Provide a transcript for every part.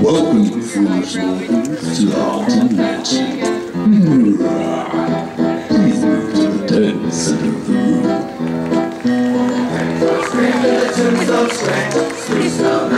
Welcome, foolish mortals, to our teammates. Please move to the dead center of the room. Scramble, scramble, scramble, scramble, scramble,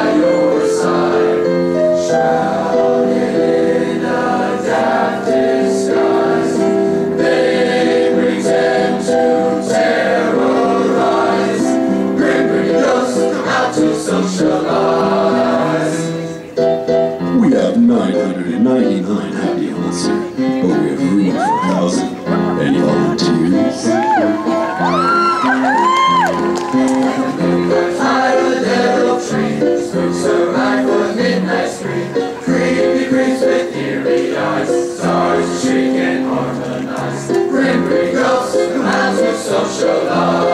social love.